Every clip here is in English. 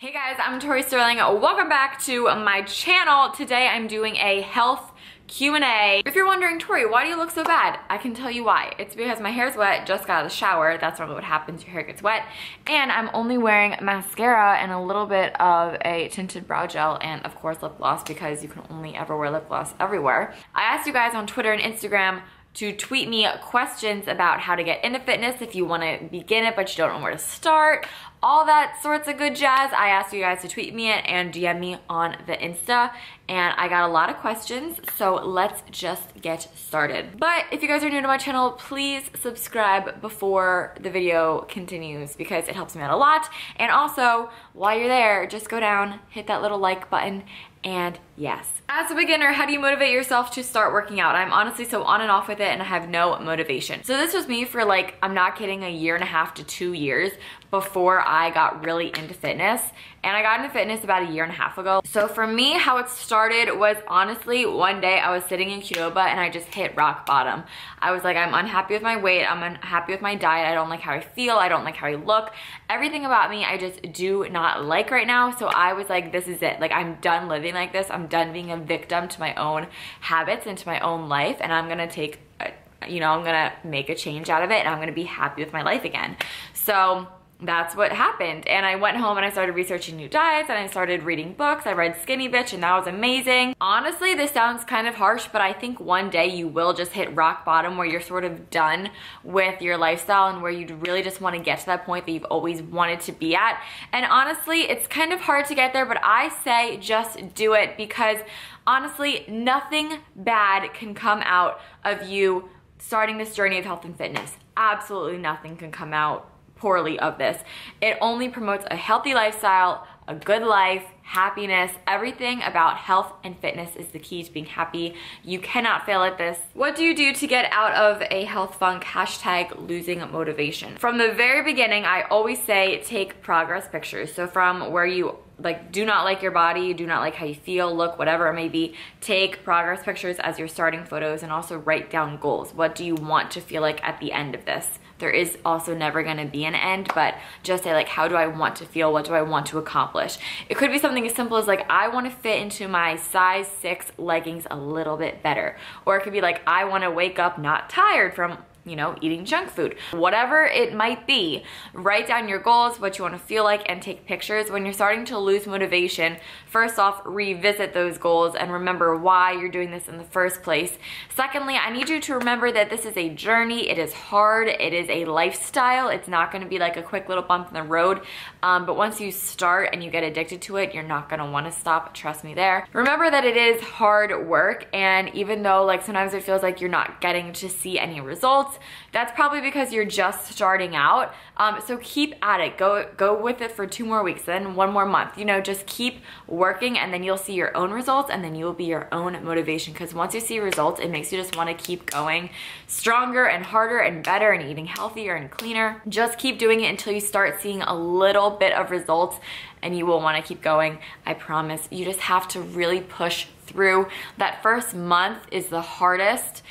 Hey guys, I'm Tori Sterling. Welcome back to my channel. Today I'm doing a health Q&A. If you're wondering, Tori, why do you look so bad? I can tell you why. It's because my hair's wet, just got out of the shower. That's normally what happens, your hair gets wet. And I'm only wearing mascara and a little bit of a tinted brow gel and of course lip gloss because you can only ever wear lip gloss everywhere. I asked you guys on Twitter and Instagram to tweet me questions about how to get into fitness if you want to begin it but you don't know where to start all that sorts of good jazz. I asked you guys to tweet me it and DM me on the Insta and I got a lot of questions, so let's just get started. But if you guys are new to my channel, please subscribe before the video continues because it helps me out a lot. And also, while you're there, just go down, hit that little like button, and yes. As a beginner, how do you motivate yourself to start working out? I'm honestly so on and off with it and I have no motivation. So this was me for like, I'm not kidding, a year and a half to two years before I got really into fitness. And I got into fitness about a year and a half ago. So for me, how it started was honestly, one day I was sitting in Qdoba and I just hit rock bottom. I was like, I'm unhappy with my weight. I'm unhappy with my diet. I don't like how I feel. I don't like how I look. Everything about me, I just do not like right now. So I was like, this is it. Like I'm done living like this. I'm done being a victim to my own habits and to my own life. And I'm gonna take, uh, you know, I'm gonna make a change out of it and I'm gonna be happy with my life again. So that's what happened. And I went home and I started researching new diets and I started reading books. I read Skinny Bitch and that was amazing. Honestly, this sounds kind of harsh, but I think one day you will just hit rock bottom where you're sort of done with your lifestyle and where you really just want to get to that point that you've always wanted to be at. And honestly, it's kind of hard to get there, but I say just do it because honestly, nothing bad can come out of you starting this journey of health and fitness. Absolutely nothing can come out poorly of this. It only promotes a healthy lifestyle, a good life, happiness, everything about health and fitness is the key to being happy. You cannot fail at this. What do you do to get out of a health funk? Hashtag losing motivation. From the very beginning, I always say take progress pictures. So from where you like do not like your body, do not like how you feel, look, whatever it may be, take progress pictures as your starting photos and also write down goals. What do you want to feel like at the end of this? There is also never gonna be an end, but just say like, how do I want to feel? What do I want to accomplish? It could be something as simple as like, I wanna fit into my size six leggings a little bit better. Or it could be like, I wanna wake up not tired from you know, eating junk food. Whatever it might be, write down your goals, what you want to feel like, and take pictures. When you're starting to lose motivation, first off, revisit those goals and remember why you're doing this in the first place. Secondly, I need you to remember that this is a journey. It is hard. It is a lifestyle. It's not going to be like a quick little bump in the road. Um, but once you start and you get addicted to it, you're not want to stop. Trust me there. Remember that it is hard work. And even though like sometimes it feels like you're not getting to see any results, that's probably because you're just starting out. Um, so keep at it. Go, go with it for two more weeks, then one more month. You know, just keep working and then you'll see your own results and then you will be your own motivation because once you see results, it makes you just want to keep going stronger and harder and better and eating healthier and cleaner. Just keep doing it until you start seeing a little bit of results and you will want to keep going. I promise. You just have to really push through. That first month is the hardest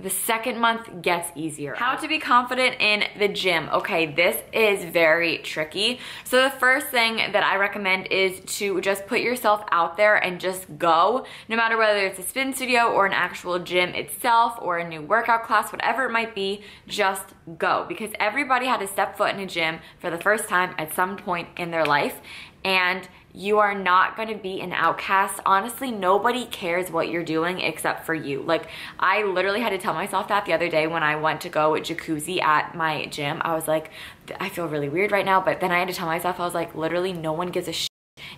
the second month gets easier. How to be confident in the gym. Okay, this is very tricky. So the first thing that I recommend is to just put yourself out there and just go. No matter whether it's a spin studio or an actual gym itself or a new workout class, whatever it might be, just go. Because everybody had to step foot in a gym for the first time at some point in their life. And you are not going to be an outcast. Honestly, nobody cares what you're doing except for you. Like, I literally had to tell myself that the other day when I went to go with jacuzzi at my gym. I was like, I feel really weird right now. But then I had to tell myself, I was like, literally, no one gives a shit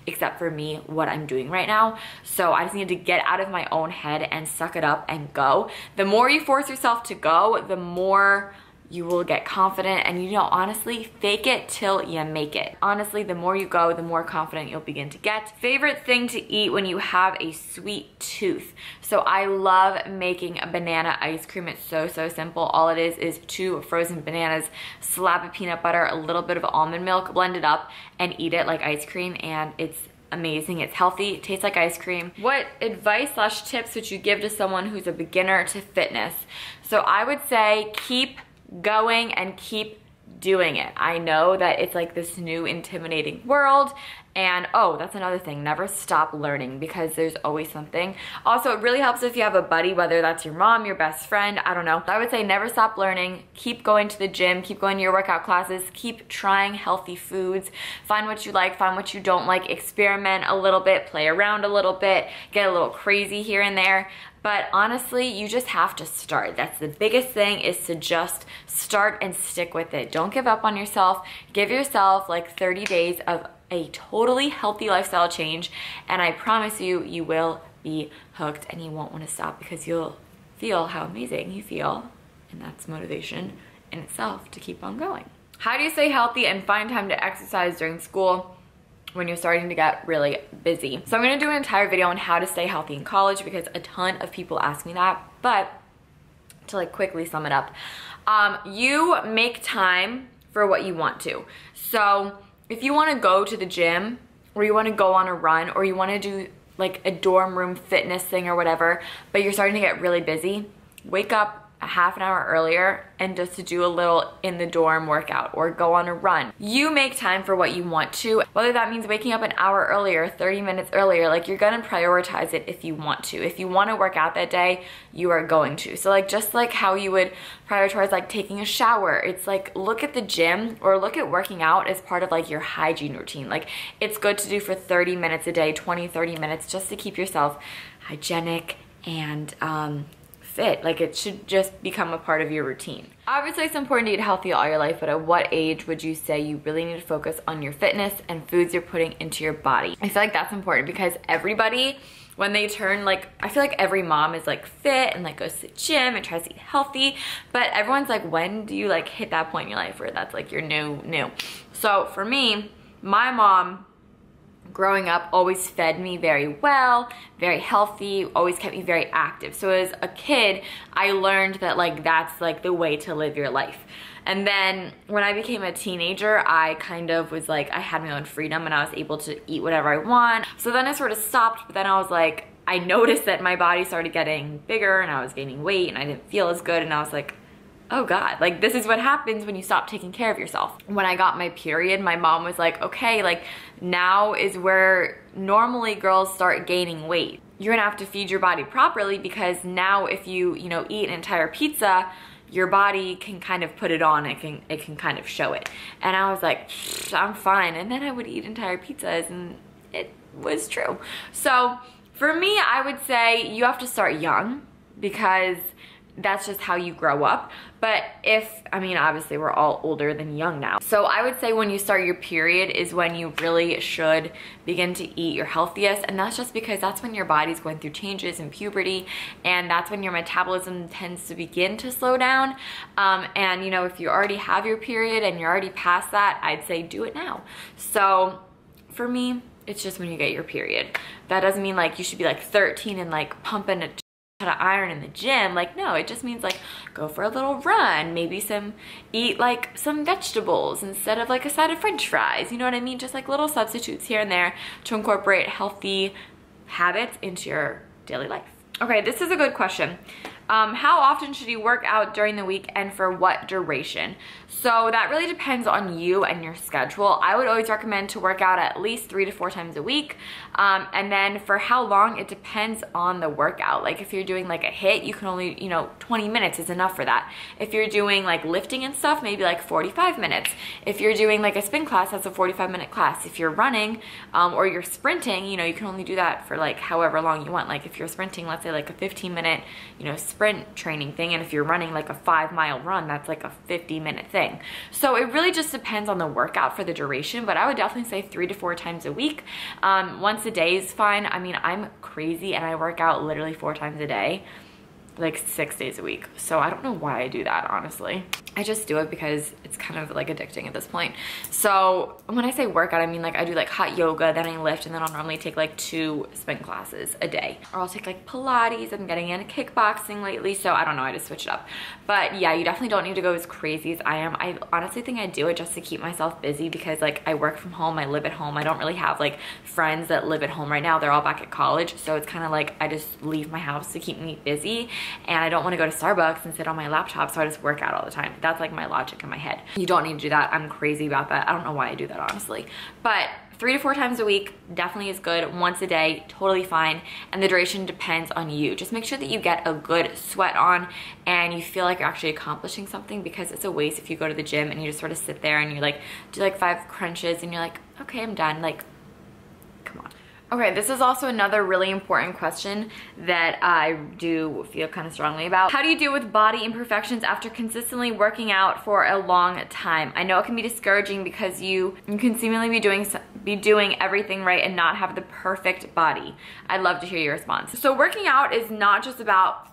except for me what I'm doing right now. So I just needed to get out of my own head and suck it up and go. The more you force yourself to go, the more you will get confident and you know honestly fake it till you make it honestly the more you go the more confident you'll begin to get favorite thing to eat when you have a sweet tooth so I love making a banana ice cream it's so so simple all it is is two frozen bananas slab of peanut butter a little bit of almond milk blend it up and eat it like ice cream and it's amazing. It's healthy, it tastes like ice cream. What advice slash tips would you give to someone who's a beginner to fitness? So I would say keep going and keep doing it. I know that it's like this new intimidating world And oh, that's another thing, never stop learning because there's always something. Also, it really helps if you have a buddy, whether that's your mom, your best friend, I don't know. I would say never stop learning, keep going to the gym, keep going to your workout classes, keep trying healthy foods, find what you like, find what you don't like, experiment a little bit, play around a little bit, get a little crazy here and there. But honestly, you just have to start. That's the biggest thing is to just start and stick with it. Don't give up on yourself. Give yourself like 30 days of a totally healthy lifestyle change. And I promise you, you will be hooked and you won't want to stop because you'll feel how amazing you feel. And that's motivation in itself to keep on going. How do you stay healthy and find time to exercise during school? When you're starting to get really busy. So I'm gonna do an entire video on how to stay healthy in college because a ton of people ask me that. But to like quickly sum it up, um, you make time for what you want to. So if you wanna go to the gym or you wanna go on a run or you wanna do like a dorm room fitness thing or whatever, but you're starting to get really busy, wake up a half an hour earlier and just to do a little in the dorm workout or go on a run. You make time for what you want to, whether that means waking up an hour earlier, 30 minutes earlier, like you're gonna prioritize it if you want to. If you wanna work out that day, you are going to. So like just like how you would prioritize like taking a shower, it's like look at the gym or look at working out as part of like your hygiene routine. Like it's good to do for 30 minutes a day, 20, 30 minutes just to keep yourself hygienic and um, Like it should just become a part of your routine. Obviously it's important to eat healthy all your life, but at what age would you say you really need to focus on your fitness and foods you're putting into your body? I feel like that's important because everybody when they turn like I feel like every mom is like fit and like goes to the gym and tries to eat healthy but everyone's like when do you like hit that point in your life where that's like your new new so for me my mom growing up always fed me very well, very healthy, always kept me very active. So as a kid, I learned that like that's like the way to live your life. And then when I became a teenager, I kind of was like, I had my own freedom and I was able to eat whatever I want. So then I sort of stopped, but then I was like, I noticed that my body started getting bigger and I was gaining weight and I didn't feel as good and I was like, oh God, like this is what happens when you stop taking care of yourself. When I got my period, my mom was like, okay, like now is where normally girls start gaining weight. You're gonna have to feed your body properly because now if you, you know, eat an entire pizza, your body can kind of put it on, it can, it can kind of show it. And I was like, I'm fine. And then I would eat entire pizzas and it was true. So for me, I would say you have to start young because that's just how you grow up. But if, I mean, obviously we're all older than young now. So I would say when you start your period is when you really should begin to eat your healthiest. And that's just because that's when your body's going through changes in puberty. And that's when your metabolism tends to begin to slow down. Um, and you know, if you already have your period and you're already past that, I'd say do it now. So for me, it's just when you get your period. That doesn't mean like you should be like 13 and like pumping a to iron in the gym. Like, no, it just means like go for a little run, maybe some, eat like some vegetables instead of like a side of french fries. You know what I mean? Just like little substitutes here and there to incorporate healthy habits into your daily life. Okay, this is a good question. Um, how often should you work out during the week and for what duration? So that really depends on you and your schedule. I would always recommend to work out at least three to four times a week. Um, and then for how long, it depends on the workout. Like if you're doing like a hit, you can only, you know, 20 minutes is enough for that. If you're doing like lifting and stuff, maybe like 45 minutes. If you're doing like a spin class, that's a 45 minute class. If you're running um, or you're sprinting, you know, you can only do that for like however long you want. Like if you're sprinting, let's say like a 15 minute, you know, sprint training thing. And if you're running like a five mile run, that's like a 50 minute thing. So it really just depends on the workout for the duration, but I would definitely say three to four times a week. Um, once a day is fine. I mean, I'm crazy and I work out literally four times a day like six days a week. So I don't know why I do that, honestly. I just do it because it's kind of like addicting at this point. So when I say workout, I mean like I do like hot yoga, then I lift, and then I'll normally take like two spin classes a day. Or I'll take like Pilates. I'm getting into kickboxing lately, so I don't know, I just switch it up. But yeah, you definitely don't need to go as crazy as I am. I honestly think I do it just to keep myself busy because like I work from home, I live at home. I don't really have like friends that live at home right now. They're all back at college. So it's kind of like I just leave my house to keep me busy and I don't want to go to Starbucks and sit on my laptop so I just work out all the time. That's like my logic in my head. You don't need to do that. I'm crazy about that. I don't know why I do that honestly. But three to four times a week definitely is good. Once a day, totally fine. And the duration depends on you. Just make sure that you get a good sweat on and you feel like you're actually accomplishing something because it's a waste if you go to the gym and you just sort of sit there and you like do like five crunches and you're like, okay, I'm done. Like. Okay, this is also another really important question that I do feel kind of strongly about. How do you deal with body imperfections after consistently working out for a long time? I know it can be discouraging because you, you can seemingly be doing be doing everything right and not have the perfect body. I'd love to hear your response. So working out is not just about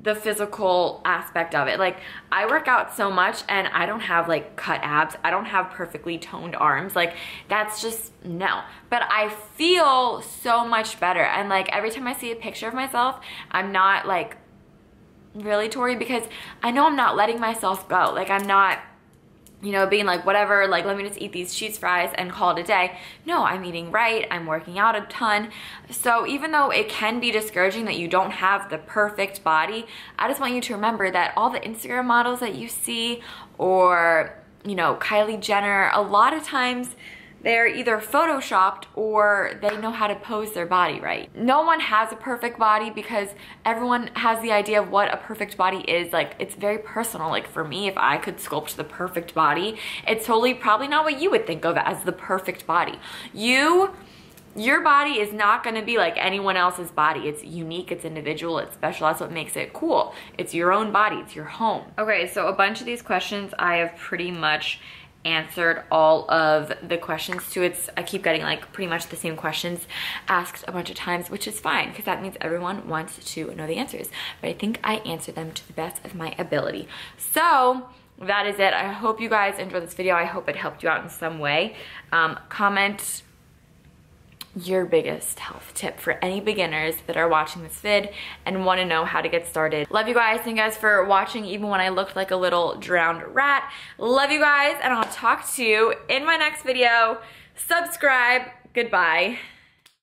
the physical aspect of it. Like I work out so much and I don't have like cut abs. I don't have perfectly toned arms. Like that's just no. But I feel so much better. And like every time I see a picture of myself, I'm not like really Tori because I know I'm not letting myself go. Like I'm not you know, being like, whatever, like, let me just eat these cheese fries and call it a day. No, I'm eating right. I'm working out a ton. So even though it can be discouraging that you don't have the perfect body, I just want you to remember that all the Instagram models that you see or, you know, Kylie Jenner, a lot of times, they're either photoshopped or they know how to pose their body right. No one has a perfect body because everyone has the idea of what a perfect body is. Like it's very personal. Like for me, if I could sculpt the perfect body, it's totally probably not what you would think of as the perfect body. You your body is not going to be like anyone else's body. It's unique, it's individual, it's special. That's what makes it cool. It's your own body, it's your home. Okay, so a bunch of these questions I have pretty much answered all of the questions to it. I keep getting like pretty much the same questions asked a bunch of times, which is fine because that means everyone wants to know the answers. But I think I answered them to the best of my ability. So that is it. I hope you guys enjoyed this video. I hope it helped you out in some way. Um, comment your biggest health tip for any beginners that are watching this vid and want to know how to get started. Love you guys. Thank you guys for watching even when I looked like a little drowned rat. Love you guys and I'll talk to you in my next video. Subscribe. Goodbye.